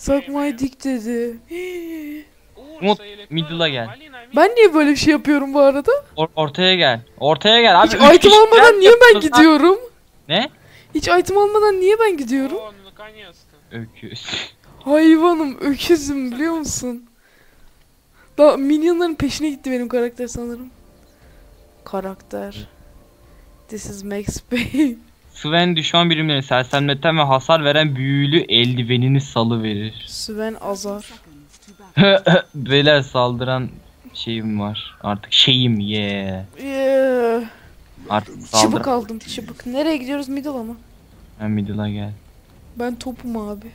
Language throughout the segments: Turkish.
Suck dik dedi. Umut middle'a gel. Ben niye böyle bir şey yapıyorum bu arada? Or ortaya gel. Ortaya gel abi. Hiç item almadan niye ben gidiyorum? Ne? Hiç item almadan niye ben gidiyorum? Öküz. Hayvanım öküzüm biliyor musun? Daha minyonların peşine gitti benim karakter sanırım. Karakter. This is Max Payne. Sven düşman birimlerini sersemleten ve hasar veren büyülü eldivenini salı verir. Sven Azar. Beyler saldıran şeyim var. Artık şeyim ye. Yeah. Artık Çıbık saldır. aldım çıbık. Nereye gidiyoruz middle'a mı? Ben middle'a gel. Ben topum abi.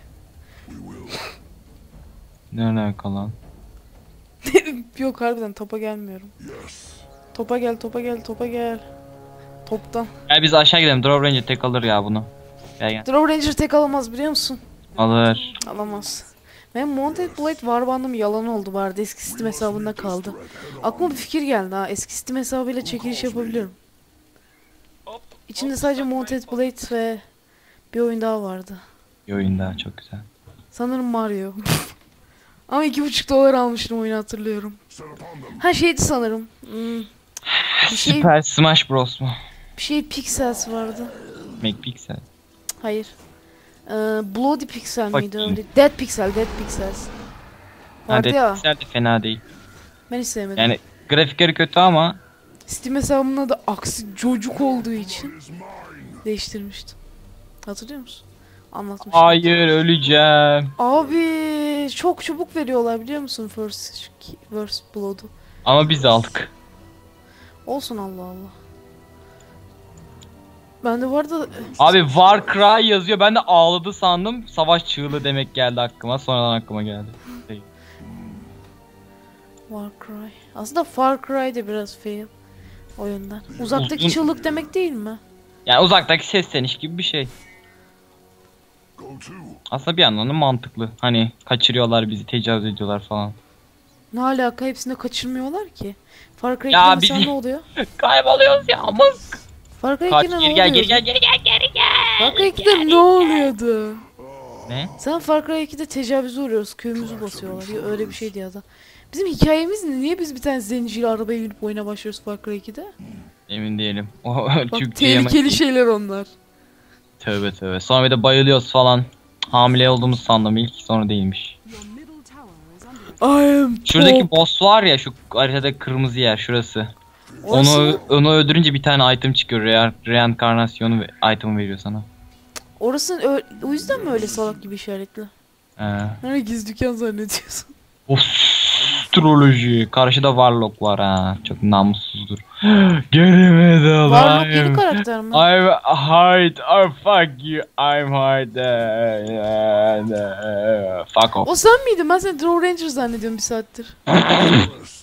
Ne alaka lan? Yok harbiden topa gelmiyorum. Topa gel topa gel topa gel toptan. Ya biz aşağı gidelim. Draw Ranger tek alır ya bunu. Gel gel. Draw Ranger tek alamaz biliyor musun? Alır. Alamaz. Benim Mounted Blade varbandım yalan oldu vardı. Eski Steam hesabında kaldı. Aklıma bir fikir geldi ha. Eski Steam hesabıyla çekiliş yapabilirim. İçinde sadece Mounted Blade ve bir oyun daha vardı. Bir oyun daha çok güzel. Sanırım Mario. Ama iki buçuk dolar almıştım oyunu hatırlıyorum. Ha şeydi sanırım. Hmm. Şey... Süper Smash Bros mu? Bir şey Pixels vardı. McPixel. Hayır. Ee, Bloody Pixel miydi Bakayım. öyle? Dead Pixel, Dead Pixels. Ha, Vardı ya. Dead Pixel de fena değil. Ben hiç sevmedim. Yani grafikleri kötü ama Steam hesabımın da aksi çocuk olduğu için değiştirmiştim. Hatırlıyor musun? Anlatmıştım. hayır öleceğim. Abi çok çabuk veriyorlar biliyor musun First, first Blood'u. Ama biz aldık. Olsun Allah Allah. Ben de arada Abi War Cry yazıyor. Ben de ağladı sandım. Savaş çığlığı demek geldi aklıma. Sonradan aklıma geldi. Far Cry. Aslında Far Cry de biraz fail oyundan. Uzaktaki çığlık demek değil mi? Yani uzaktaki sesleniş gibi bir şey. Aslında bir yandan da mantıklı. Hani kaçırıyorlar bizi, tecavüz ediyorlar falan. Ne alaka hepsini kaçırmıyorlar ki. Far Cry Ya 2'de mesela bizi- ne oluyor? Kayboluyoruz ya amık. Cry Kaç 2'de ne geri gel, oluyordu? geri gel, geri gel, geri gel. Far Cry 2'de ne oluyordu? Ne? Sen Far Cry 2'de tecavüze uğruyoruz. Köyümüzü basıyorlar. Ya öyle bir şeydi ya da. Bizim hikayemiz ne? Niye biz bir tane zenciyle arabaya binip oyuna başlıyoruz Far Cry 2'de? Emin değilim. Bak mi- tehlikeli şeyler onlar. Tövbe tövbe. Sonra bir de bayılıyoruz falan. Hamile olduğumuz sandım ilk sonra değilmiş. Şuradaki boss var ya şu haritada kırmızı yer şurası. Onu onu öldürünce bir tane item çıkıyor. Re reenkarnasyonu ve- item veriyor sana. Orası o yüzden mi öyle salak gibi işaretli? Ee, Hani gizli dükkan zannediyorsun. astroloji. Karşıda Warlock var ha. Çok namussuzdur. Gelmedi Warlock yeni karakter mi? I'm hard. Oh fuck you. I'm hard. Fuck off. O sen miydin? Ben seni Draw Ranger zannediyorum bir saattir.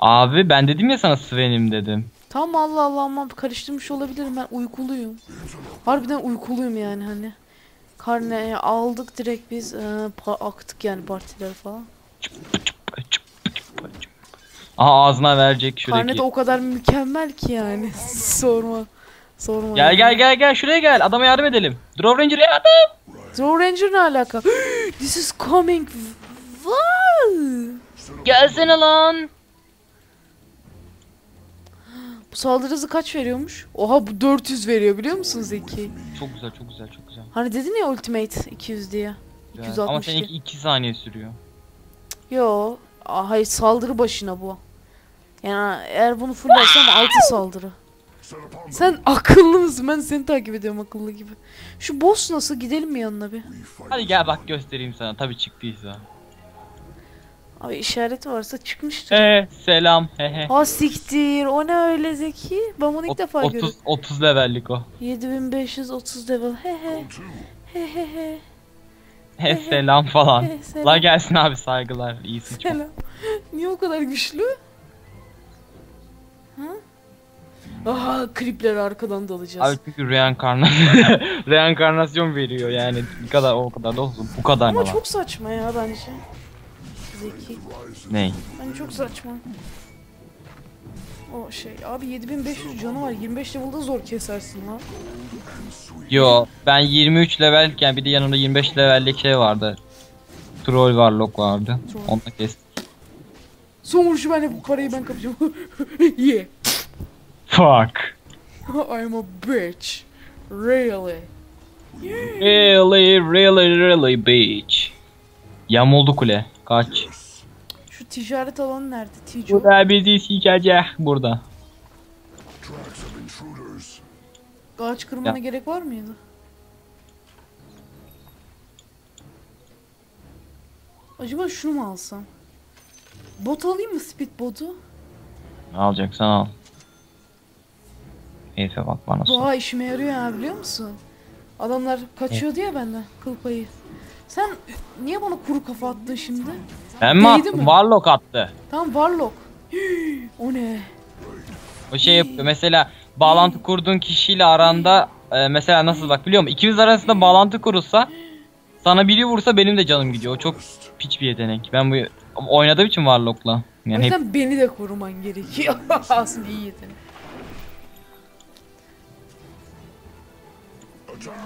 Abi ben dedim ya sana Sven'im dedim. Tamam Allah Allah ama karıştırmış olabilirim ben uykuluyum. Harbiden uykuluyum yani hani. Karneye aldık direkt biz e, aktık yani partiler falan. Aha ağzına verecek şuradaki. Karnet o kadar mükemmel ki yani. Sorma. Sorma. Gel gel gel gel şuraya gel. Adama yardım edelim. Draw Ranger'a yardım. Draw Ranger ne alaka? This is coming. Wow. Gelsene lan. Bu saldırı hızı kaç veriyormuş? Oha bu 400 veriyor biliyor musun Zeki? Çok güzel çok güzel çok güzel. Hani dedin ya ultimate 200 diye. 260 Ama diye. seninki 2 saniye sürüyor. Yo. Aa, hayır saldırı başına bu. Yani eğer bunu fullersem 6 saldırı. Sen akıllı mısın? Ben seni takip ediyorum akıllı gibi. Şu boss nasıl? Gidelim mi yanına bir? Hadi gel bak göstereyim sana. Tabi çıktıysa. Abi işareti varsa çıkmıştır. He selam he he. Ha siktir. O ne öyle Zeki? Ben bunu ilk Ot- defa 30 görüyorum. 30 levellik o. 7530 level. He he. He he selam falan. He, selam. La gelsin abi saygılar. İyisin çok. Selam. Niye o kadar güçlü? Ha? Aha kripler arkadan dalacağız. Abi çünkü reenkarnasyon reenkarnasyon veriyor yani. Bir kadar o kadar da olsun. Bu kadar Ama var? çok saçma ya bence. Zeki. Ney? Bence çok saçma. O şey abi 7500 canı var 25 level'da zor kesersin lan. Yo ben 23 levelken bir de yanımda 25 levellik şey vardı. Troll Warlock vardı. Troll. Onunla kestim. Son vuruşu ben bu parayı ben kapacağım. yeah. Fuck. I'm a bitch. Really. Really really really bitch. Yamuldu kule. Kaç. Ticaret alanı nerede? Tico. Burada bizi sikecek burada. Ağaç kırmana gerek var mıydı? Acaba şunu mu alsam? Bot alayım mı speed botu? Ne alacaksan al. Neyse bak bana sor. Doğa işime yarıyor ya biliyor musun? Adamlar kaçıyordu ya benden kıl payı. Sen niye bana kuru kafa attın şimdi? Ben mi Değdi attım? mi? Warlock attı. Tamam Warlock. o ne? O şey yapıyor. Mesela bağlantı kurduğun kişiyle aranda e, mesela nasıl bak biliyor musun? İkimiz arasında bağlantı kurulsa sana biri vursa benim de canım gidiyor. O çok piç bir yetenek. Ben bu oynadığım için Warlock'la. o Yani hep yüzden beni de koruman gerekiyor. Aslında iyi yetenek.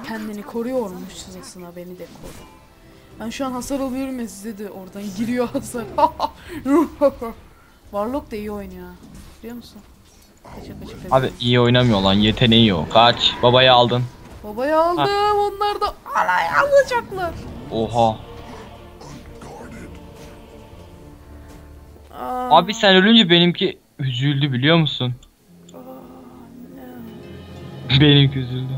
Kendini koruyormuşsun aslında beni de koru. Ben şu an hasar alıyorum ya size de oradan giriyor hasar. Warlock da iyi oynuyor. Biliyor musun? Kaça kaça kaça. Abi iyi oynamıyor lan yeteneği yok. Kaç. Babayı aldın. Babayı aldım onlar da alay alacaklar. Oha. Aa, Abi sen ölünce benimki üzüldü biliyor musun? benimki üzüldü.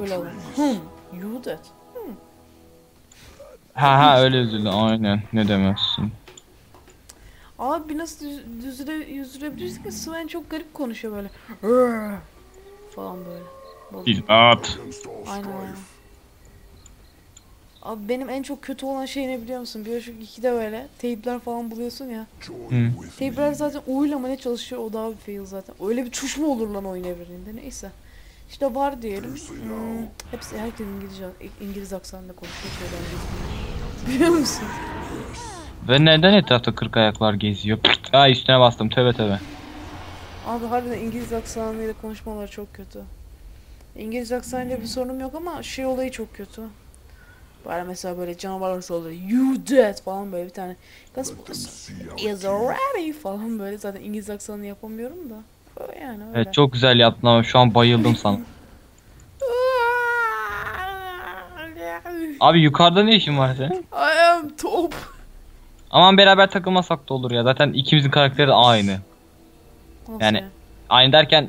Öyle trees. Hmm, you that. Ha ha öyle üzüldü aynen. Ne demezsin. Abi nasıl düz, yüzdürebilirsin ki Sven çok garip konuşuyor böyle. Falan böyle. All Aynen. Abi benim en çok kötü olan şey ne biliyor musun? Bioshock 2'de böyle teypler falan buluyorsun ya. Me. Teypler zaten uyulamaya çalışıyor o daha bir fail zaten. Öyle bir tuş mu olur lan oyun evreninde neyse. İşte var diyelim. Hmm, hepsi herkes İngilizce, İngiliz aksanıyla konuşuyor şeyden. Biliyor musun? Ve neden etrafta kırk ayaklar geziyor? Pırt. Aa üstüne bastım tövbe tövbe. Abi harbiden İngiliz aksanıyla konuşmalar çok kötü. İngiliz aksanıyla bir sorunum yok ama şey olayı çok kötü. Böyle mesela böyle canavarlar saldırıyor. You dead falan böyle bir tane. İs ready falan böyle zaten İngiliz aksanı yapamıyorum da. Böyle yani öyle. Evet çok güzel yaptın ama şu an bayıldım sana. Abi yukarıda ne işin var senin? I am top. Aman beraber takılmasak da olur ya. Zaten ikimizin karakteri de aynı. Nasıl Yani- ya? Aynı derken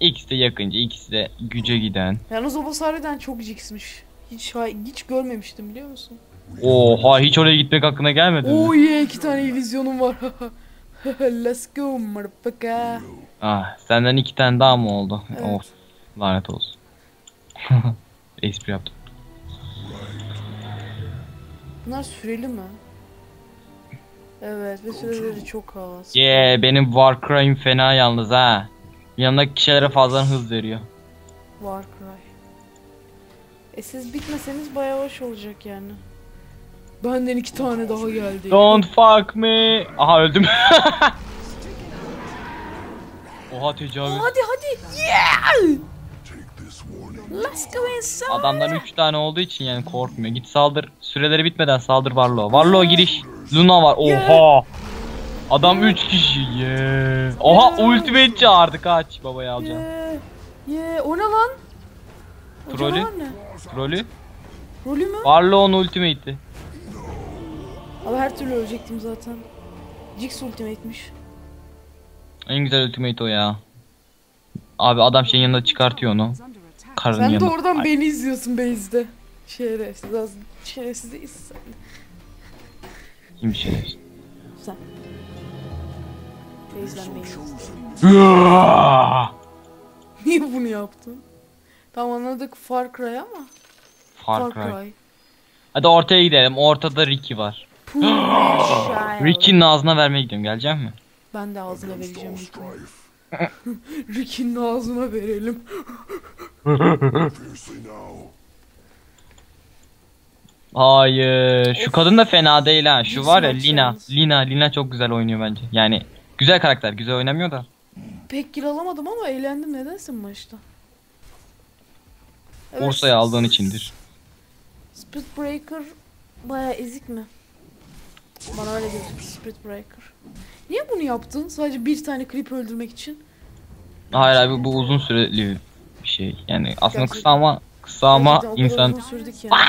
ikisi de yakıncı, ikisi de güce giden. Yalnız o harbiden çok jiksmiş. Hiç hiç görmemiştim biliyor musun? Oha hiç oraya gitmek aklına gelmedi mi? Oh yeah iki tane illüzyonum var. Let's go motherfucker. Ah senden iki tane daha mı oldu? Evet. Of lanet olsun. Espri yaptım. Bunlar süreli mi? Evet ve süreleri çok az. Yeah benim Warcry'im fena yalnız ha. Yanındaki kişilere fazla hız veriyor. Warcry. E siz bitmeseniz bayağı hoş olacak yani. Benden iki tane daha geldi. Don't fuck me. Aha öldüm. Oha tecavüz. Hadi hadi. Yeah! Let's go inside. Adamdan 3 tane olduğu için yani korkmuyor. Git saldır. Süreleri bitmeden saldır Warlock'a. Warlock'a giriş. Luna var. Oha. Adam 3 kişi. Yeah. Oha ultimate çağırdı kaç. Babayı alacağım. Yeah. Yeah. O ne lan? Trolü? ne? Rolü. Mü? Warlock'un ultimate'i. Abi her türlü ölecektim zaten. Jix ultimate'miş. En güzel ultimate o ya. Abi adam şeyin yanında çıkartıyor onu. Karın Sen de oradan Ay, beni izliyorsun base'de. Şerefsiz az şerefsiz değilsin sen. de. Kim şey. Sen. Base'den beni izle. Niye bunu yaptın? Tamam anladık Far Cry ama. Far Cry. Hadi ortaya gidelim. Ortada Ricky var. Poor. Ricky'nin ağzına vermeye gidiyorum. Gelecek mi? Ben de ağzına vereceğim strife. Ricky'nin ağzına verelim. Hayır. Şu kadın da fena değil ha. Şu var ya Lina. Lina. Lina çok güzel oynuyor bence. Yani Güzel karakter. Güzel oynamıyor da. Pek kill alamadım ama eğlendim nedense maçta. Evet, Bursa'yı aldığın içindir. Split Breaker baya ezik mi? Bana öyle gözüküyor Split Breaker. Niye bunu yaptın? Sadece bir tane klip öldürmek için. Hayır abi bu uzun süreli bir şey. Yani aslında Gerçekten. kısa ama kısa ama o kadar insan uzun sürdü ki yani.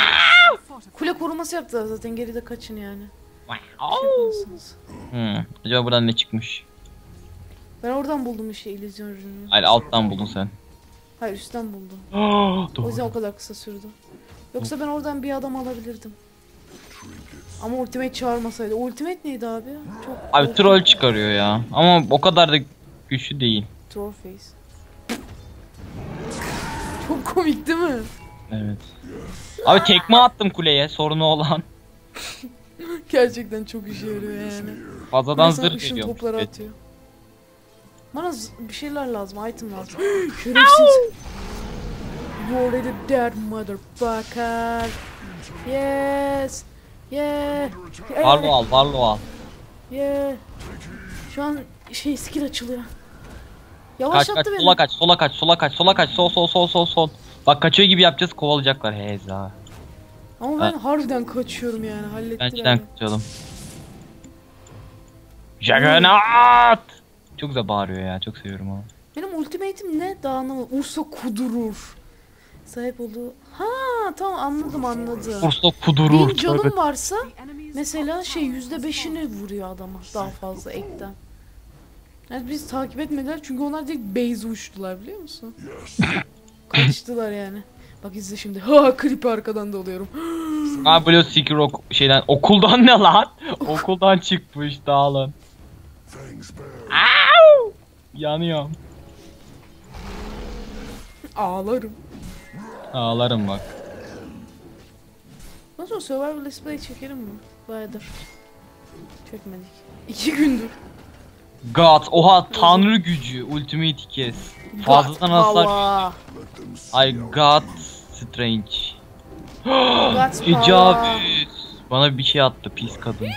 Kule koruması yaptılar zaten geride kaçın yani. Şey yapamazsınız. Hmm. Acaba buradan ne çıkmış? Ben oradan buldum işte illüzyon ürünü. Hayır alttan buldun sen. Hayır üstten buldum. O Doğru. yüzden o kadar kısa sürdü. Yoksa ben oradan bir adam alabilirdim. Ama ultimate çağırmasaydı. Ultimate neydi abi? Çok Abi troll çıkarıyor ya. Ama o kadar da güçlü değil. Troll face. Çok komik değil mi? Evet. Abi tekme attım kuleye sorunu olan. Gerçekten çok işe yarıyor yani. Fazladan zırh ışın topları atıyor. Bana z- bir şeyler lazım, item lazım. Şerefsiz. You already dead motherfucker. Yes. Yeah. Varlo al, varlo al. Yeah. Şu an şey skill açılıyor. Kaç Yavaşlattı kaç beni. sola kaç sola kaç sola kaç sola kaç sol sol sol sol sol. Bak kaçıyor gibi yapacağız kovalayacaklar heza. Ama ben harbiden kaçıyorum yani hallettiler. Bence beni. kaçalım. Juggernaut! Çok güzel bağırıyor ya çok seviyorum onu. Benim ultimate'im ne? Daha anlamadım. Ursa kudurur. Sahip olduğu... Ha tamam anladım anladım. Ursa kudurur. Bin canım tövbe. varsa mesela şey yüzde beşini vuruyor adama daha fazla ekten. Yani biz takip etmediler çünkü onlar direkt base uçtular biliyor musun? Kaçtılar yani. Bak izle şimdi. Ha klipi arkadan dalıyorum. Ha Blue Seeker ok şeyden okuldan ne lan? okuldan çıkmış bare. Yanıyorum. Ağlarım. Ağlarım bak. Nasıl Survival Let's Play çekelim mi? Bayağıdır. Çekmedik. İki gündür. God oha tanrı gücü ultimate kes. Fazladan hasar. Ay God strange. Tecavüz. Bana bir şey attı pis kadın.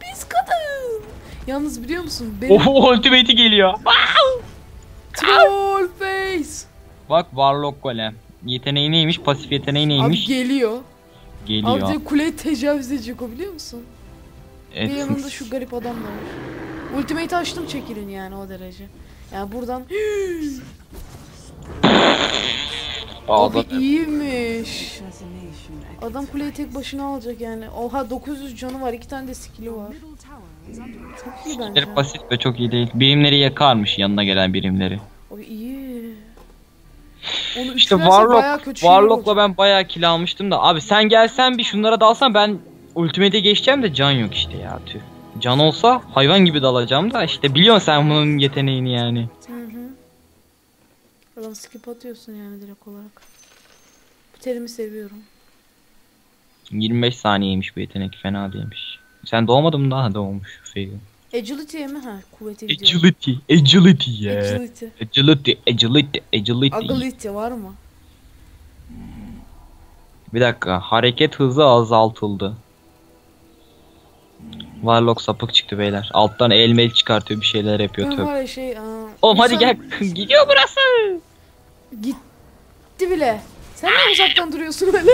Pis kadın. Yalnız biliyor musun? Benim Of ultimate'i geliyor. troll face. Bak Warlock Golem. Yeteneği neymiş? Pasif yeteneği Abi neymiş? geliyor. Geliyor. Abi de kuleye tecavüz edecek o biliyor musun? Bir Evet. yanında şu garip adam da var. Ultimate açtım çekilin yani o derece. Yani buradan. Abi iyiymiş. Adam kuleyi tek başına alacak yani. Oha 900 canı var. iki tane de skill'i var. Çok iyi bence. Pasif ve çok iyi değil. Birimleri yakarmış yanına gelen birimleri. Onu İşte Warlock, şeyler Warlock'la ben bayağı kill almıştım da. Abi sen gelsen bir şunlara dalsan ben Ultimate'e geçeceğim de can yok işte ya tüh. Can olsa hayvan gibi dalacağım da işte biliyorsun sen bunun yeteneğini yani. Hı hı. Adam skip atıyorsun yani direkt olarak. Bu terimi seviyorum. 25 saniyeymiş bu yetenek fena değilmiş. Sen doğmadın mı daha doğmuş fail. Agility'ye mi? Ha kuvvete gidiyor. Agility, agility ya. Agility. Agility, agility, agility. Agility var mı? Bir dakika, hareket hızı azaltıldı. Warlock sapık çıktı beyler. Alttan elmeli çıkartıyor bir şeyler yapıyor Ben tövbe. ya şey... Aa, Oğlum hadi gel. Gidiyor burası. Gitti bile. Sen niye uzaktan duruyorsun öyle?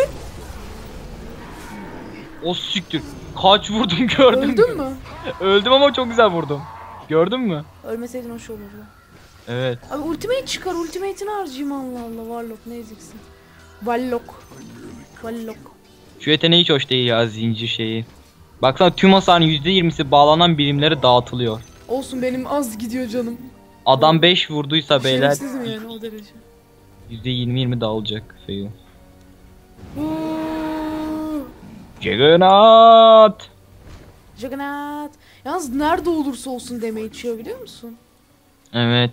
O siktir. Kaç vurdum gördün mü? Öldün mü? Öldüm ama çok güzel vurdum. Gördün mü? Ölmeseydin hoş olurdu. Evet. Abi ultimate çıkar. Ultimate'ini harcayayım Allah Allah. Warlock ne eziksin. Warlock. Warlock. Şu yeteneği hiç hoş değil ya zincir şeyi. Baksana tüm hasarın %20'si bağlanan birimlere dağıtılıyor. Olsun benim az gidiyor canım. Adam 5 vurduysa beyler Şerefsizim yani o derece. %20-20 dağılacak. Fail. Juggernaut. Juggernaut. Yalnız nerede olursa olsun damage yiyor biliyor musun? Evet.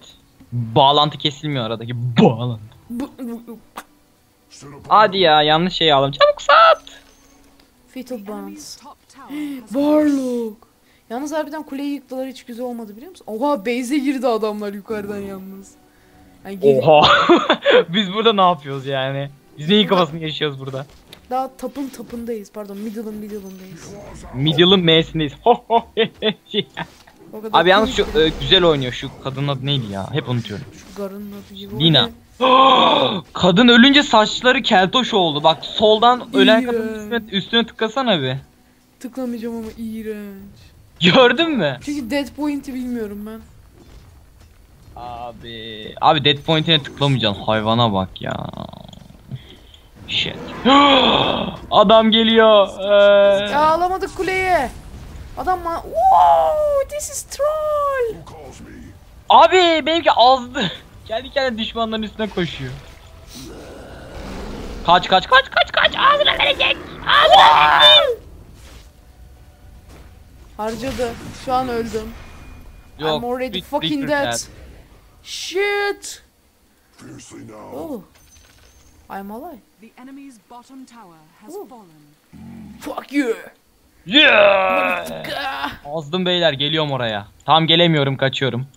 Bağlantı kesilmiyor aradaki bağlantı. Bu, Hadi ya yanlış şeyi aldım. Çabuk sat. Fatal Bounce. Warlock. Yalnız harbiden kuleyi yıktılar hiç güzel olmadı biliyor musun? Oha base'e girdi adamlar yukarıdan yalnız. Yani Oha. Biz burada ne yapıyoruz yani? Biz neyin kafasını yaşıyoruz burada? Daha tapın tapındayız pardon middle'ın middle'ındayız. Middle'ın M'sindeyiz. Ho ho he he he. O kadar Abi yalnız şu e, güzel oynuyor. Şu kadının adı neydi ya? Hep unutuyorum. Şu garının adı gibi. O Lina. ne? Kadın ölünce saçları keltoş oldu. Bak soldan ölen kadının İğrenç. üstüne, üstüne tıklasana bir. Tıklamayacağım ama iğrenç. Gördün mü? Çünkü dead point'i bilmiyorum ben. Abi. Abi dead point'ine tıklamayacaksın. Hayvana bak ya. Shit. Adam geliyor. Ee, Ya alamadık kuleye. Adam ma... Wow, this is troll. Abi benimki azdı. Kendi kendine düşmanların üstüne koşuyor. Kaç kaç kaç kaç kaç ağzına verecek. Ağzına verecek. Harcadı. Şu an öldüm. I'm already fucking dead. Shit. Oh. I'm alive. The enemy's bottom tower has Ooh. fallen. Fuck you. Yeah. Azdım beyler geliyorum oraya. Tam gelemiyorum kaçıyorum.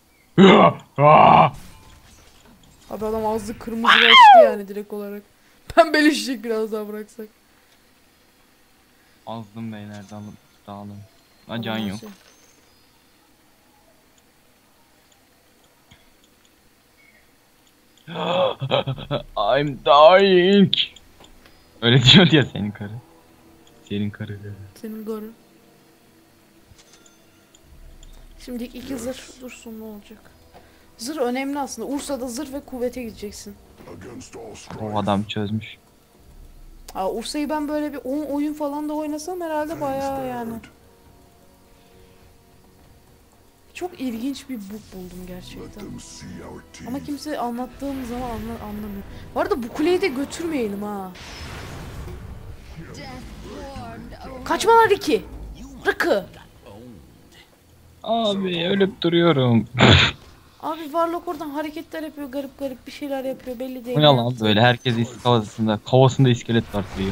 Abi adam ağzı kırmızılaştı yani direkt olarak. Pembeleşecek biraz daha bıraksak. Azdım beyler dağılın. Dağılın. Lan can yok. I'm dying. Öyle diyor ya senin karı. Senin karı. Senin garı. Şimdi iki zırh dursun ne olacak? Zırh önemli aslında. Ursa'da zırh ve kuvvete gideceksin. O adam çözmüş. Aa, Ursa'yı ben böyle bir 10 oyun falan da oynasam herhalde bayağı yani. Çok ilginç bir book buldum gerçekten. Ama kimse anlattığım zaman anla, anlamıyor. Bu arada bu kuleyi de götürmeyelim ha. Kaçma lan Ricky. Rıkı. Abi ölüp duruyorum. Abi Warlock oradan hareketler yapıyor garip garip bir şeyler yapıyor belli değil. Bu ne lan böyle herkes is kafasında. İskelet var diyor.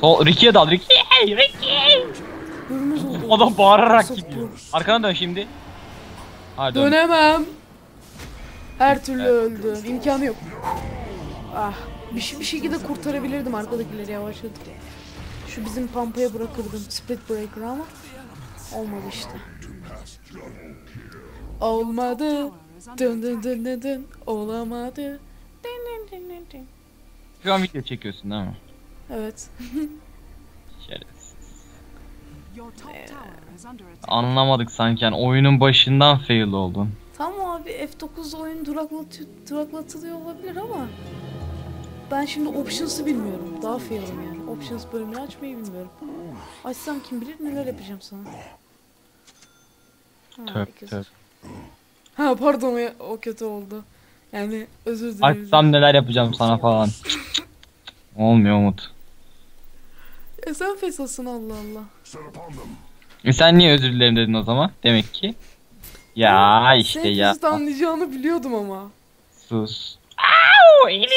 Sol Ricky'ye dal Ricky. Ricky. Adam bağırarak gidiyor. Arkana dön şimdi. Hadi dön. Dönemem. Her türlü öldüm. İmkanı yok. Ah. Bir, şey- bir şekilde kurtarabilirdim arkadakileri yavaşladı. Şu bizim pampaya bırakırdım. Split breaker ama. Olmadı işte. Olmadı. Dın dın dın dın dın. Olamadı. Dın dın dın dın dın. Şu an video çekiyorsun değil mi? Evet. Şerefsiz. Attack. Anlamadık sanki yani oyunun başından fail oldun. Tamam abi F9 oyun duraklatı, duraklatılıyor olabilir ama ben şimdi options'ı bilmiyorum. Daha failim yani. Options bölümünü açmayı bilmiyorum. Açsam kim bilir neler yapacağım sana. Ha, Töp töp. Ha pardon ya, o kötü oldu. Yani özür dilerim. Açsam neler yapacağım sana falan. Olmuyor Umut. E sen fesasın Allah Allah. E sen niye özür dilerim dedin o zaman? Demek ki. Ya işte Senin ya. kesin anlayacağını biliyordum ama. Sus.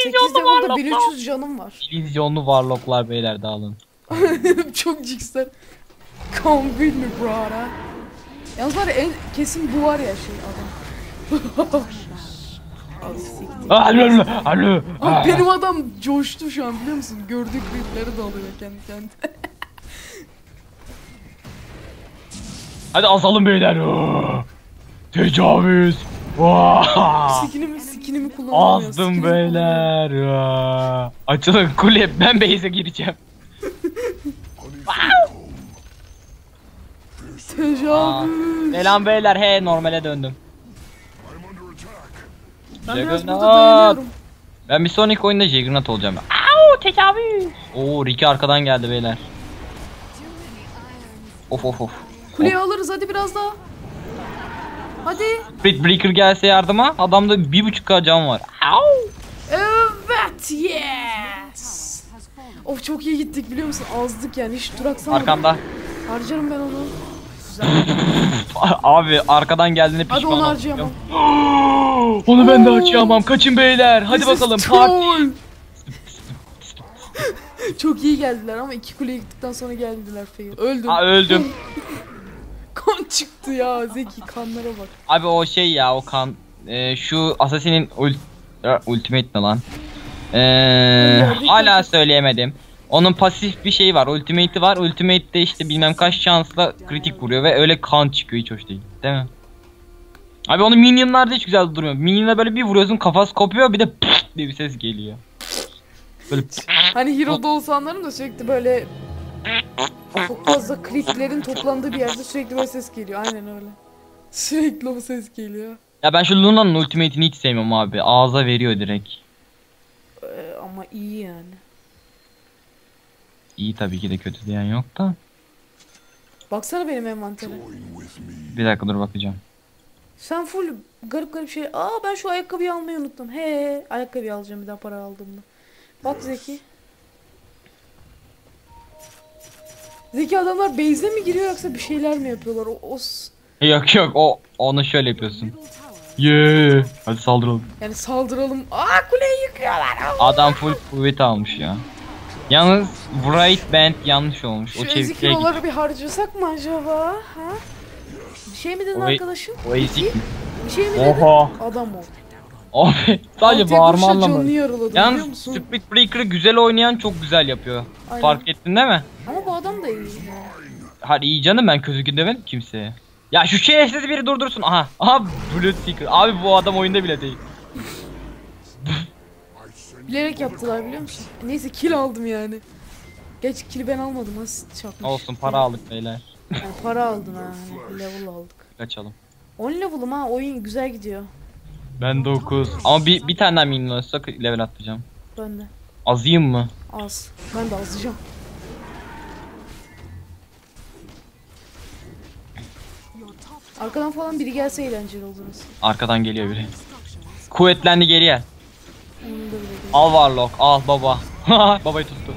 8 level'da 1300 canım var. İllüzyonlu varloklar beyler dağılın. Çok ciksler. Come with me brother. Yalnız var ya en kesin bu var ya şey adam. Alo alo alo. Benim adam coştu şu an biliyor musun? Gördüğü klipleri de alıyor kendi kendine. Hadi azalın beyler. Tecavüz. Vaa! Skinimi skinimi kullanamıyor. Azdım beyler. Aa! Açılın kule ben base'e gireceğim. Tecavüz. Selam beyler he normale döndüm. Ben biraz Juggernaut. burada dayanıyorum. Ben bir sonraki oyunda Juggernaut olacağım. Au tecavüz. Oo Ricky arkadan geldi beyler. Of of of. Kuleyi alırız hadi biraz daha. Hadi. Split Breaker gelse yardıma adamda bir buçuk can var. Au. Evet yes. Of çok iyi gittik biliyor musun? Azdık yani hiç duraksamadım. Arkanda. Harcarım ben onu. Abi arkadan geldiğinde pişman Hadi onu harcayamam. Onu ben de harcayamam. Kaçın beyler. Hadi This is bakalım. Parti. Çok iyi geldiler ama iki kuleye gittikten sonra geldiler fail. Öldüm. Aa öldüm. Çıktı ya Zeki kanlara bak. Abi o şey ya o kan e, şu Assassin'in ult ultimate ne lan? E, hala söyleyemedim. Onun pasif bir şeyi var. Ultimate'i var. Ultimate'de işte bilmem kaç şansla kritik vuruyor ve öyle kan çıkıyor hiç hoş değil. Değil mi? Abi onun minyonlarda hiç güzel durmuyor. Minyon'a böyle bir vuruyorsun kafası kopuyor bir de diye bir ses geliyor. Böyle Hani Hero'da olsanların da sürekli böyle çok fazla kliplerin toplandığı bir yerde sürekli böyle ses geliyor. Aynen öyle. Sürekli o ses geliyor. Ya ben şu Luna'nın ultimate'ini hiç sevmiyorum abi. Ağza veriyor direkt. Ee, ama iyi yani. İyi tabii ki de kötü diyen yok da. Baksana benim envantere. Bir dakika dur bakacağım. Sen full garip garip şey. Aa ben şu ayakkabıyı almayı unuttum. He, ayakkabıyı alacağım bir daha para aldığımda. Bak Zeki. Zeki adamlar base'e mi giriyor yoksa bir şeyler mi yapıyorlar? O, o s- Yok yok o onu şöyle yapıyorsun. Yeah. Hadi saldıralım. yani saldıralım. Aa kuleyi yıkıyorlar. Aa! Adam full kuvvet almış ya. Yalnız Bright Band yanlış olmuş. Şu o ezik çevikliğe git. hero'ları bir harcasak mı acaba? Ha? Bir şey mi dedin O- arkadaşım? O ezik mi? Bir şey mi dedin? Oha. Adam ol. Abi sadece Altıya bağırma biliyor Yalnız musun? Split Breaker'ı güzel oynayan çok güzel yapıyor. Aynen. Fark ettin değil mi? Ama bu adam da iyi. Hadi iyi canım ben kötü demedim kimseye. Ya şu şerefsiz biri durdursun. Aha. Aha Bloodseeker. Abi bu adam oyunda bile değil. Bilerek yaptılar biliyor musun? Neyse kill aldım yani. Geç kill'i ben almadım nasıl çakmış. Olsun para aldık beyler. Yani para aldın ha. level aldık. Kaçalım. 10 level'ım ha oyun güzel gidiyor. Ben 9. Ama bir, bir tane daha minyon level atlayacağım. Ben de. Azayım mı? Az. Ben de azacağım. Arkadan falan biri gelse eğlenceli olur aslında. Arkadan geliyor biri. Kuvvetlendi geriye. Da bile. Al Warlock, al baba. Babayı tuttu.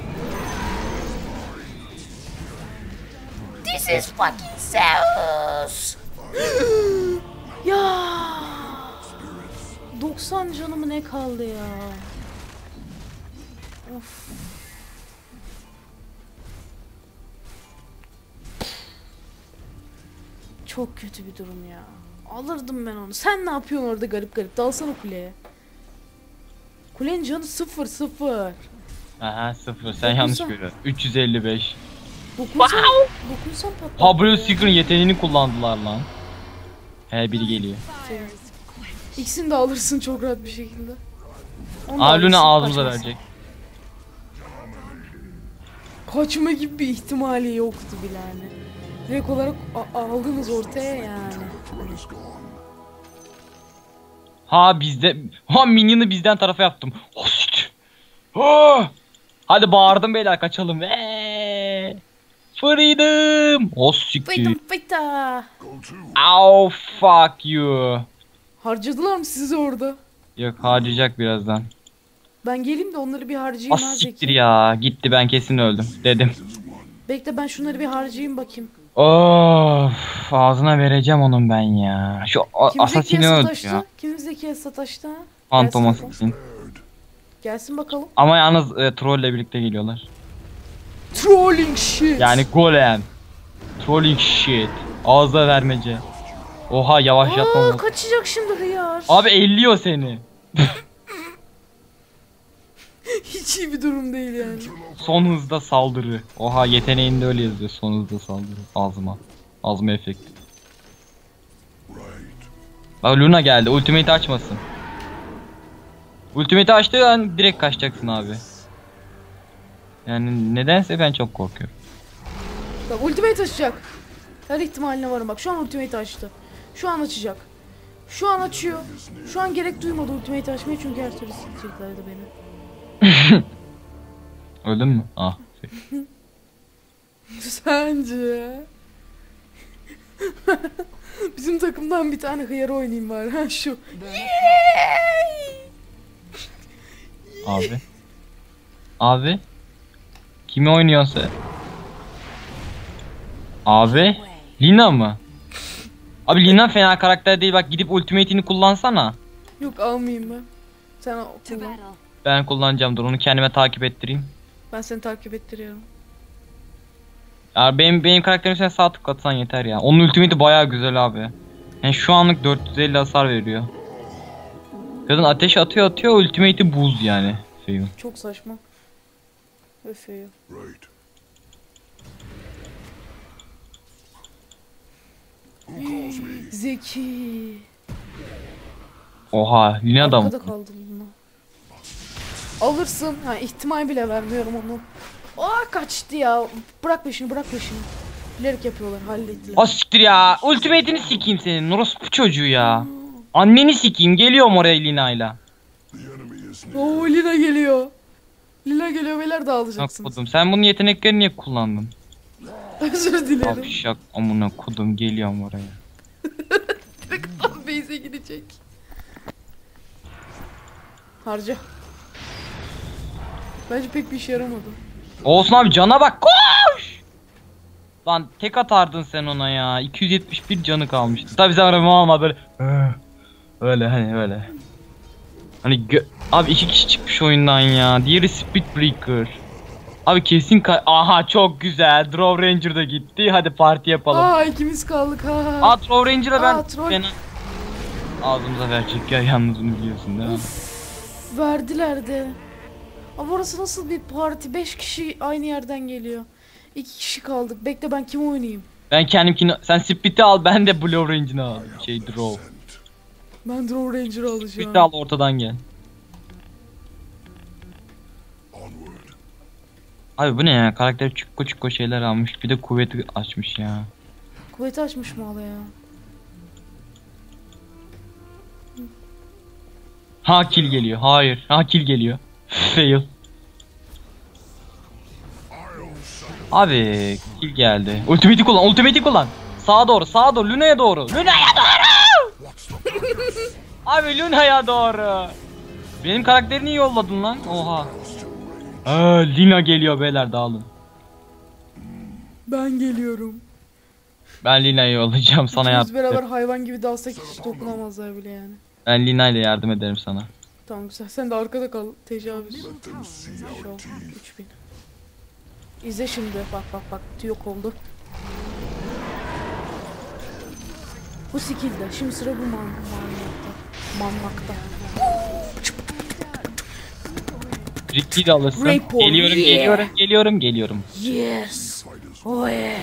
This is fucking Zeus. ya. 90 canımı ne kaldı ya? Of. Çok kötü bir durum ya. Alırdım ben onu. Sen ne yapıyorsun orada garip garip? Dalsana kuleye. Kulenin canı sıfır sıfır. Aha sıfır sen yanlış Dokunsa. görüyorsun. 355. Dokunsam, dokunsam patlar. Pablo Seeker'ın yeteneğini kullandılar lan. He biri geliyor. İkisini de alırsın çok rahat bir şekilde. Onu da Aa alırsın, Luna ağzımıza verecek. Kaçma gibi bir ihtimali yoktu bile hani. Direkt olarak aldınız ortaya yani. Ha bizde. Ha minyonu bizden tarafa yaptım. Oh, süt. Oh! Hadi bağırdım beyler kaçalım. Eee! Freedom. O siktir. Fıydım fıyta. Go to. Ow fuck you. Harcadılar mı sizi orada? Yok harcayacak birazdan. Ben geleyim de onları bir harcayayım Az ha siktir Zeki. ya. Gitti ben kesin öldüm dedim. Bekle ben şunları bir harcayayım bakayım. Of ağzına vereceğim onun ben ya. Şu a- Kim asasini Zeki'ye öldü ya. Kim Zeki'ye sataştı? ha? Phantom Gelsin Assassin. Gelsin bakalım. Ama yalnız e, trolle birlikte geliyorlar. Trolling shit. Yani golem. Trolling shit. Ağza vermece. Oha yavaşlatma. Aa, oldu. kaçacak şimdi hıyar. Abi elliyor seni. Hiç iyi bir durum değil yani. Son hızda saldırı. Oha yeteneğinde öyle yazıyor. Son hızda saldırı. Ağzıma. Ağzıma efekt. Right. Bak Luna geldi. Ultimate açmasın. Ultimate açtığı an direkt kaçacaksın abi. Yani nedense ben çok korkuyorum. Bak ultimate açacak. Her ihtimaline varım bak. Şu an ultimate açtı. Şu an açacak. Şu an açıyor. Şu an gerek duymadı ultimate açmaya çünkü her türlü sikeceklerdi beni. Öldün mü? Ah. Sence? Bizim takımdan bir tane hıyar oynayayım var ha şu. Abi. Abi. Kimi oynuyorsun sen? Abi. Lina mı? Abi Lina fena karakter değil bak gidip ultimate'ini kullansana. Yok almayayım ben. Sen kullan. Ben kullanacağım dur onu kendime takip ettireyim. Ben seni takip ettiriyorum. Ya benim benim karakterime sen sağ tık atsan yeter ya. Onun ultimate'i bayağı güzel abi. Yani şu anlık 450 hasar veriyor. Kadın ateş atıyor atıyor ultimate'i buz yani. Şeyin. Çok saçma. Öfeyi. Right. Zeki. Oha Lina da mı? Arkada kaldım. Alırsın. Ha ihtimal bile vermiyorum onu. Aa kaçtı ya. Bırak peşini bırak peşini. Bilerek yapıyorlar hallettiler. O siktir ya. Ultimate'ini sikeyim senin. Orospu çocuğu ya. Anneni sikeyim. Geliyorum oraya Lina'yla. Oo Lina geliyor. Lina geliyor beyler dağılacaksınız. Kodum. Sen bunun yeteneklerini niye kullandın? Özür dilerim. Avşak amına kodum geliyorum oraya. Tam base'e gidecek. Harca. Bence pek bir işe yaramadı. Olsun abi cana bak koş. Lan tek atardın sen ona ya. 271 canı kalmıştı. Tabi sen arama alma böyle. Öyle hani öyle. Hani gö- abi iki kişi çıkmış oyundan ya. Diğeri Speed Breaker. Abi kesin ka- Aha çok güzel. Draw Ranger da gitti. Hadi parti yapalım. Aa ikimiz kaldık ha. Aa Draw Ranger'a ben Aa, troll. fena... Ağzımıza verecek ya yalnız bunu biliyorsun değil mi? Verdiler de. Ama orası nasıl bir parti? 5 kişi aynı yerden geliyor. 2 kişi kaldık. Bekle ben kim oynayayım? Ben kendimkini... Sen Speed'i al ben de Blue Ranger'ı al. Şey Draw. Ben Draw Ranger'ı alacağım. Speed'i al ortadan gel. Abi bu ne ya? Karakter çukko çukko şeyler almış. Bir de kuvveti açmış ya. Kuvveti açmış mı hala ya? Ha kill geliyor. Hayır. Ha kill geliyor. Fail. Abi kill geldi. Ultimate'i kullan. Ultimate'i kullan. Sağa doğru. Sağa doğru. Luna'ya doğru. Luna'ya doğru. Abi Luna'ya doğru. Benim karakterini iyi yolladın lan. Oha. Aa, Lina geliyor beyler dağılın. Ben geliyorum. Ben Lina'yı yollayacağım sana İkimiz yardım beraber hayvan gibi dalsak hiç dokunamazlar bile yani. Ben Lina ile yardım ederim sana. Tamam güzel. Sen de arkada kal. Tecavüz. Şu our an teeth. 3000. İzle şimdi. Bak bak bak. Yok oldu. Bu skill'de. Şimdi sıra bu man manmakta. Manmakta. Ricky de alırsın. Rape or- Geliyorum, Yeah. geliyorum, geliyorum, geliyorum. Yes. Oh yeah.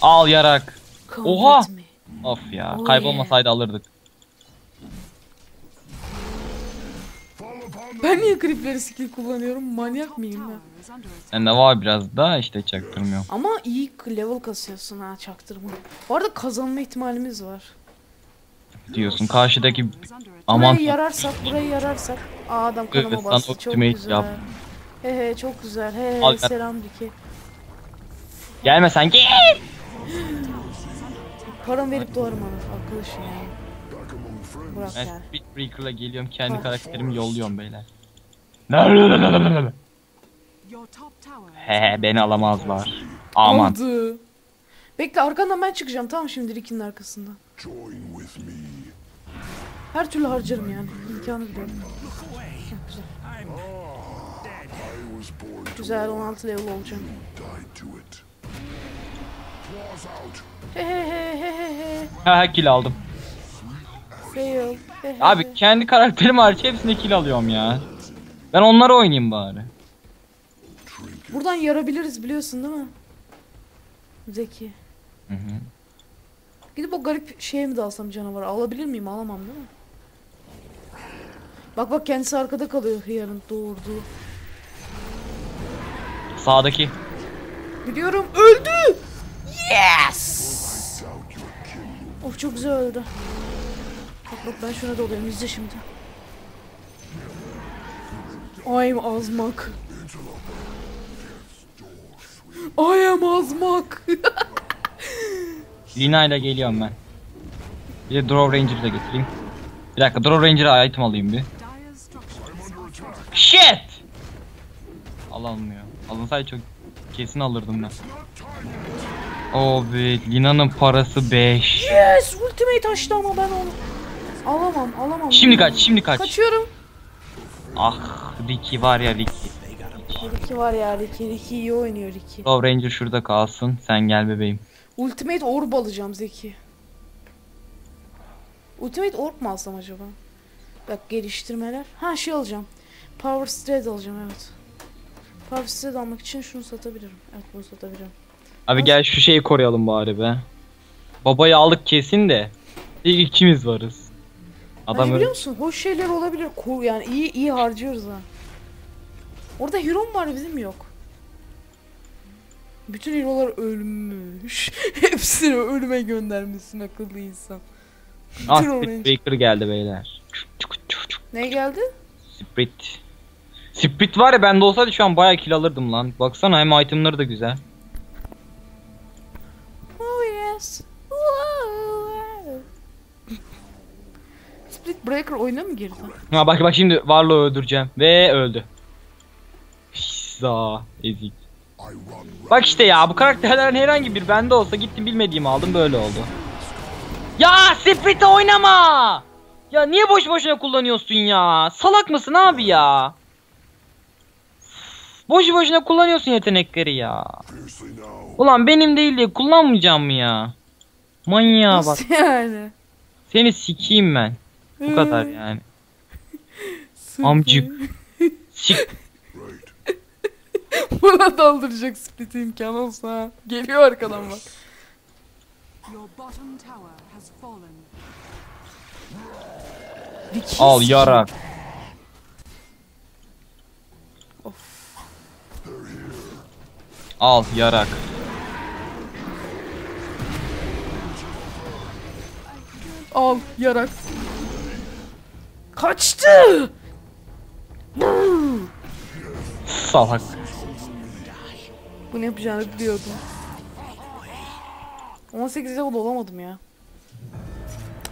Al yarak. Come Oha! Of ya, Oh kaybolmasaydı alırdık. Ben niye kripleri skill kullanıyorum? Manyak mıyım ben? Attack. Sende var biraz da işte çaktırmıyorum. Ama iyi level kasıyorsun ha çaktırma. Bu arada kazanma ihtimalimiz var. Diyorsun karşıdaki aman Burayı yararsak, burayı yararsak. Aa adam kanama Evet, bastı. Çok güzel. yap. He he çok güzel. He Al he ver. selam Diki. gelme sen gel. Param verip doğarım arkadaşım ya. Bırak Ben yani. Speed Breaker'la geliyorum kendi Ha. karakterimi yolluyorum beyler. He beni alamazlar. Aman. Aldı. Bekle arkandan ben çıkacağım tamam şimdi Ricky'nin me. Her türlü harcarım yani. İmkanı biliyorum. Heh, Güzel. Güzel 16 level olacağım. He he he he he he. Ha kill aldım. Abi kendi karakterim hariç hepsinde kill alıyorum ya. Ben onları oynayayım bari. Buradan yarabiliriz biliyorsun değil mi? Zeki. Hı hı. Gidip o garip şeye mi dalsam canavarı? Alabilir miyim? Alamam değil mi? Bak bak kendisi arkada kalıyor hıyarın doğurduğu. Sağdaki. Biliyorum öldü. Yes. Of çok güzel öldü. Bak bak ben şuna dalıyorum izle şimdi. I'm azmak. I am azmak. Lina ile geliyorum ben. Bir de Draw Ranger'ı da getireyim. Bir dakika Draw Ranger'a item alayım bir. Shit! Alınmıyor. Alınsaydı çok kesin alırdım ben. Oh be, Lina'nın parası 5. Yes ultimate açtı ama ben onu. Alamam alamam. Şimdi kaç, şimdi kaç. Kaçıyorum. Ah, Ricky var ya Ricky. Ricky var ya Ricky. Ricky iyi oynuyor Ricky. Draw Ranger şurada kalsın. Sen gel bebeğim. Ultimate orb alacağım Zeki. Ultimate orb mu alsam acaba? Bak geliştirmeler. Ha şey alacağım. Power Stride alacağım evet. Size de almak için şunu satabilirim. Evet bunu satabilirim. Abi gel şu şeyi koruyalım bari be. Babayı aldık kesin de. İlk ikimiz varız. Adam Adam biliyor musun? Hoş şeyler olabilir. Ko- yani iyi iyi harcıyoruz ha. Orada hero mu var bizim yok. Bütün hero'lar ölmüş. Hepsini ölüme göndermişsin akıllı insan. Ah Bütün orange- Breaker geldi beyler. Ne geldi? Sprit. Sprit var ya bende olsaydı şu an bayağı kill alırdım lan. Baksana hem itemları da güzel. Oh yes. Wow. Split Breaker oyuna mı girdi? Ha bak bak şimdi Varlo'u öldüreceğim. Ve öldü. Pizza. Ezik. Bak işte ya bu karakterlerin herhangi bir bende olsa gittim bilmediğimi aldım böyle oldu. Ya Sprit'i oynama! Ya niye boş boşuna kullanıyorsun ya? Salak mısın abi ya? Boş boşuna kullanıyorsun yetenekleri ya. Ulan benim değil diye kullanmayacağım mı ya? Manyağa bak. Seni sikeyim ben. Bu kadar yani. Amcık. Sik. Buna daldıracak split imkanı olsa. Geliyor arkadan bak. Al kim? yarak. Al yarak. Al yarak. Kaçtı. Salak. Bunu yapacağını biliyordum. 18 level olamadım ya.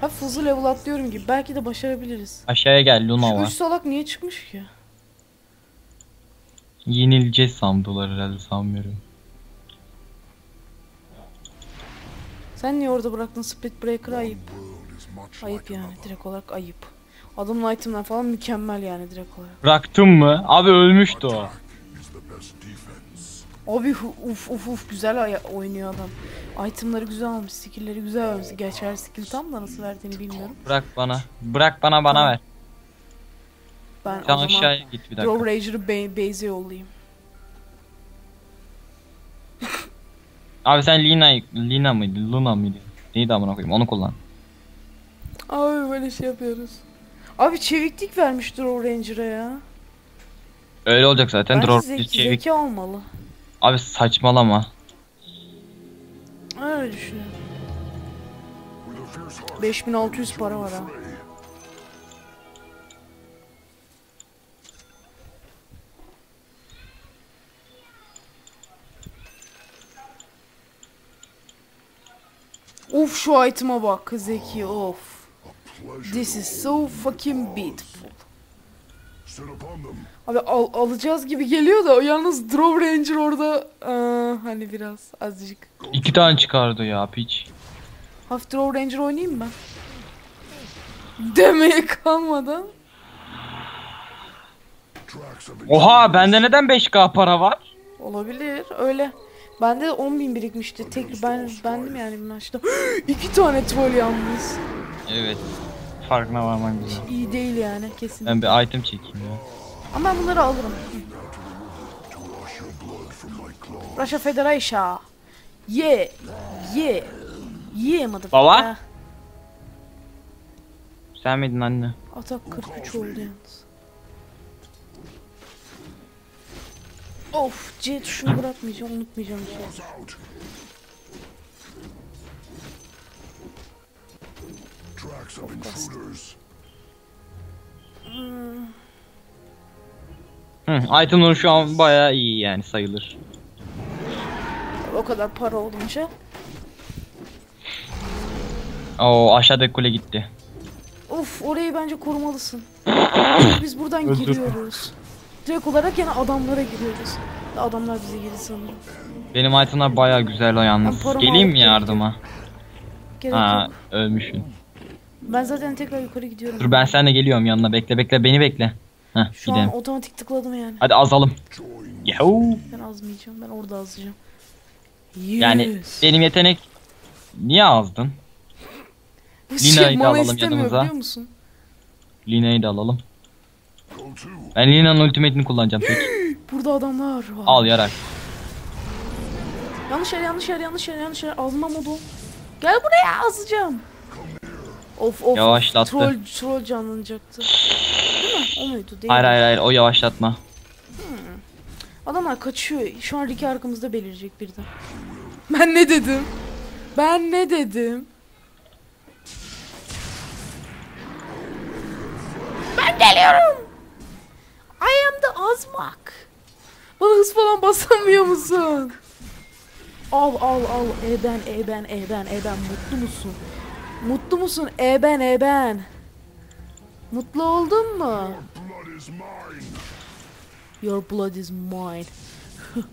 Hafif hızlı level atlıyorum gibi. Belki de başarabiliriz. Aşağıya gel Luna Şu üç salak niye çıkmış ki? Yenileceğiz sandılar herhalde sanmıyorum. Sen niye orada bıraktın Split Breaker ayıp. Ayıp yani direkt olarak ayıp. Adamın itemler falan mükemmel yani direkt olarak. Bıraktım mı? Abi ölmüştü o. Abi uf uf uf güzel oynuyor adam. Itemları güzel almış, skill'leri güzel almış. Gerçi her skill tam da nasıl verdiğini bilmiyorum. Bırak bana. Bırak bana bana Tamam. ver. Ben zaman aşağıya git bir Draw dakika. Rager'ı ba- base'e yollayayım. Abi sen Lina Lina mıydı? Luna mıydı? Neydi amına koyayım? Onu kullan. Abi böyle şey yapıyoruz. Abi çeviklik vermiş Draw Ranger'a ya. Öyle olacak zaten. Bence Dror zeki, çevik. zeki olmalı. Abi saçmalama. Öyle düşünüyorum. With a fierce heart. 5600 para var ha. Of şu item'a bak zeki of. This is so fucking beautiful. Abi al- alacağız gibi geliyor da yalnız Draw Ranger orada aa, hani biraz azıcık. İki tane çıkardı ya piç. Hafif Draw Ranger oynayayım mı? Demeye kalmadan. Oha bende neden 5k para var? Olabilir öyle. Bende 10.000 birikmişti. Tek ben bendim yani bir maçta. İki tane troll yalnız. Evet. Farkına varman güzel. İyi değil yani kesin. Ben bir item çekeyim ya. Ama ben bunları alırım. Russia Federation. Yeah. Yeah. Yeah motherfucker. Baba? Sen miydin anne? Atak 43 oldu yalnız. Of C tuşunu bırakmayacağım unutmayacağım şey. Tracks of intruders. Hı, itemları şu an bayağı iyi yani sayılır. O kadar para olunca. Oo aşağıdaki kule gitti. Of orayı bence korumalısın. Biz buradan Öldür. giriyoruz. Direkt olarak yani adamlara giriyoruz. Adamlar bize girdi sanırım. Benim itemlar bayağı güzel o yalnız. Geleyim mi yardıma? Gerek Ha yok. ölmüşsün. Ben zaten tekrar yukarı gidiyorum. Dur ben seninle geliyorum yanına bekle bekle beni bekle. Heh Şu gidelim. an otomatik tıkladım yani. Hadi azalım. Yahu. Ben azmayacağım. Ben orada azacağım. Yani Yes. benim yetenek niye azdın? Bu Lina'yı şey da alalım yanımıza. biliyor musun? Lina'yı da alalım. Ben Lina'nın ultimate'ini kullanacağım tek. Burada adamlar var. Al yarak. Yanlış yer, yanlış yer, yanlış yer, yanlış yer. Alma modu. Gel buraya azacağım. Of of. Yavaşlattı. Troll, troll canlanacaktı. Değil mi? O muydu? Değil Hayır mi? hayır hayır o yavaşlatma. Adamlar kaçıyor. Şu an Ricky arkamızda belirecek birden. Ben ne dedim? Ben ne dedim? Ben geliyorum. I am the Azmak. Bana hız falan basamıyor musun? Al al al. E ben e ben e ben e ben. Mutlu musun? Mutlu musun? E ben e ben. Mutlu oldun mu? Your blood is mine.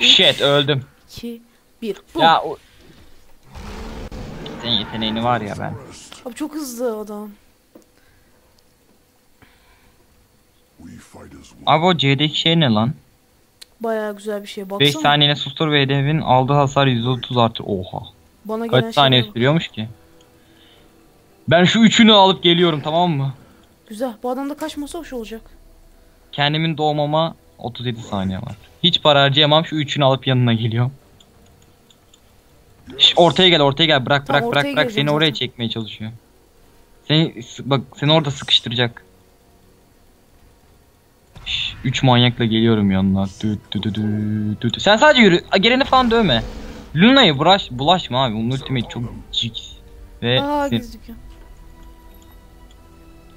Shit öldüm. 2 1 Bu. Ya o... Senin yeteneğini var ya ben. Abi çok hızlı adam. Abi o C'deki şey ne lan? Bayağı güzel bir şey. 5 Baksana. saniyene sustur ve hedefin aldığı hasar %30 artır. Oha. Bana Kaç saniye bak. sürüyormuş ki? Ben şu üçünü alıp geliyorum tamam mı? Güzel. Bu adamda kaç masa hoş olacak? Kendimin doğmama 37 saniye var. Hiç para harcayamam şu üçünü alıp yanına geliyorum. Şş, ortaya gel ortaya gel bırak Tamam, bırak bırak bırak seni oraya zaten. çekmeye çalışıyor. Seni bak seni orada sıkıştıracak. Şş, üç manyakla geliyorum yanına. Dü, dü, dü, dü, dü, dü. Sen sadece yürü. Geleni falan dövme. Luna'yı bulaş, bulaşma abi. Onun ultimate çok cix. Ve Aa dükkan.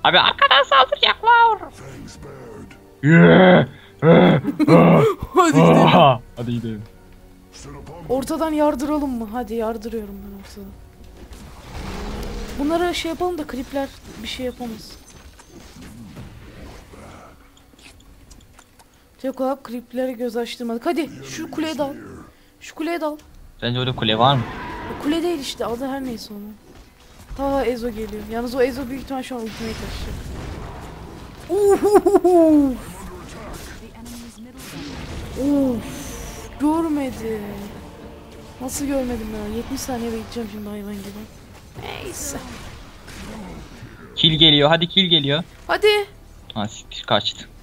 Abi arkadan saldıracaklar. Yeah. Hadi gidelim. Hadi gidelim. Ortadan yardıralım mı? Hadi yardırıyorum ben ortadan. Bunlara şey yapalım da klipler bir şey yapamaz. Yok abi kliplere göz açtırmadık. Hadi şu kuleye dal. Şu kuleye dal. Sence orada kule var mı? O Kule değil işte adı her neyse onun. Ha Ezo geliyor. Yalnız o Ezo büyük ihtimal şu an ultimate taşıyacak. Of, görmedi. Nasıl görmedim ben? 70 saniye bekleyeceğim şimdi hayvan gibi. Neyse. Kill geliyor. Hadi kill geliyor. Hadi. Ha siktir kaçtı.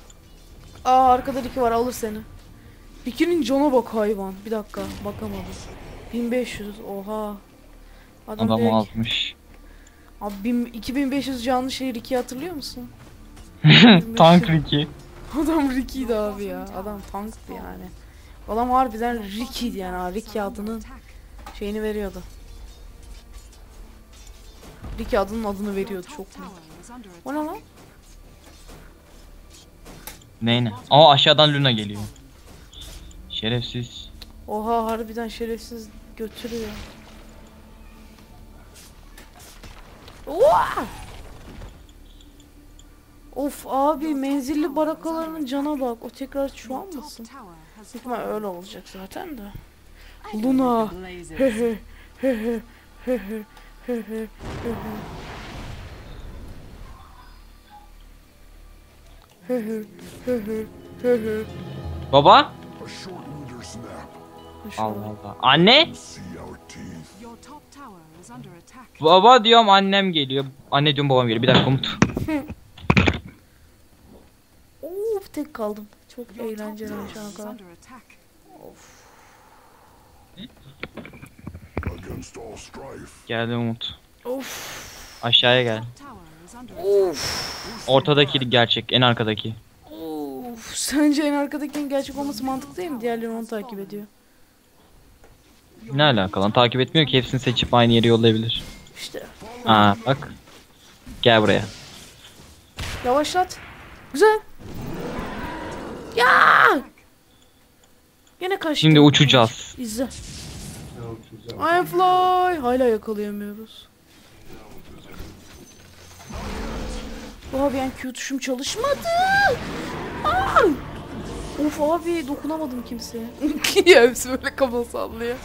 Aa arkada Ricky var alır seni. Ricky'nin cana bak hayvan. Bir dakika bakamadım. 1500 oha. Adam, Adam direkt- azmış. Abi bin- 2500 canlı şey Ricky'yi hatırlıyor musun? Tank Ricky. Adam Ricky'ydi abi ya. Adam tanktı yani. Adam harbiden Ricky'di yani. Ricky adının şeyini veriyordu. Ricky adının adını veriyordu çok mu? O ne lan? Neyine? Aa aşağıdan Luna geliyor. Şerefsiz. Oha harbiden şerefsiz götürüyor. Oha! Of abi menzilli barakalarının cana bak. O tekrar şu an mısın? ihtimal öyle olacak zaten de. Luna. Blazes. He he he he Baba? Allah Allah. Anne? Baba diyorum annem geliyor. Anne diyorum babam geliyor. Bir dakika Umut. Oo tek kaldım. Çok eğlenceli şaka. Of. Geldim Umut. Of. Aşağıya gel. Of. Ortadaki gerçek. En arkadaki. Of. Sence en arkadakinin gerçek olması mantıklı değil mi? Diğerleri onu takip ediyor. Ne alakalı lan? Takip etmiyor ki hepsini seçip aynı yere yollayabilir. İşte. Aa bak. Gel buraya. Yavaşlat. Güzel. Ya! Yine kaçtı. Şimdi uçacağız. İzle. I fly. Hala yakalayamıyoruz. Abi yani Q tuşum çalışmadı. Aa! Of abi dokunamadım kimseye. ya hepsi böyle kafa sallıyor.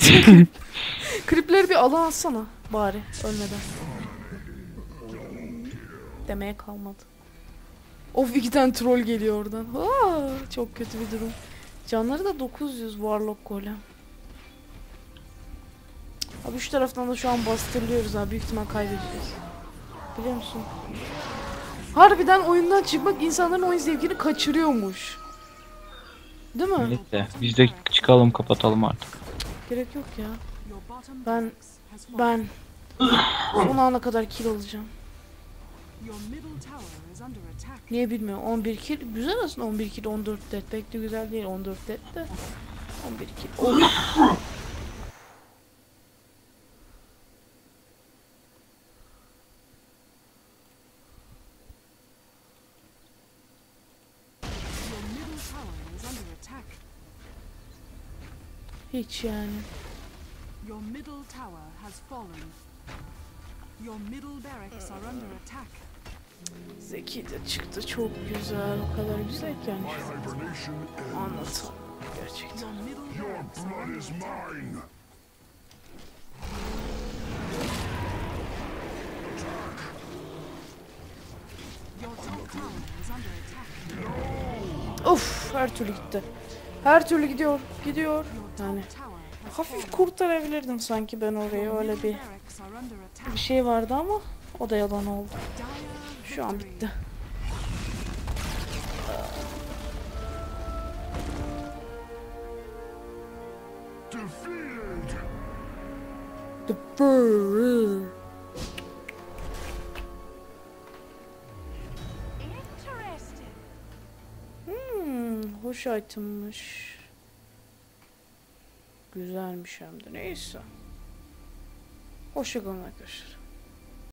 Klipleri bir alan atsana bari ölmeden. Demeye kalmadı. Of iki tane troll geliyor oradan. Aa, çok kötü bir durum. Canları da 900 Warlock Golem. Abi şu taraftan da şu an bastırılıyoruz abi. Büyük ihtimal kaybedeceğiz. Biliyor musun? Harbiden oyundan çıkmak insanların oyun zevkini kaçırıyormuş. Değil mi? Neyse biz de çıkalım kapatalım artık. Gerek yok ya. Ben ben son ana kadar kill alacağım. Niye bilmiyorum. 11 kill güzel aslında 11 kill 14 dead pek de güzel değil 14 dead de 11 kill. Of. Your middle tower is under attack. Hiç yani. Your middle tower has fallen. Your middle barracks are under attack. Zeki de çıktı çok güzel. O kadar güzel ki yani. Anlatamam gerçekten. Your blood is mine. Your top tower is under attack. Of her türlü gitti. Her türlü gidiyor. Gidiyor. Yani hafif kurtarabilirdim sanki ben orayı. Öyle bir bir şey vardı ama o da yalan oldu. Şu an bitti. The Brrrr. Hmm, hoş itemmiş. Güzelmiş hem de neyse. Hoşçakalın arkadaşlar.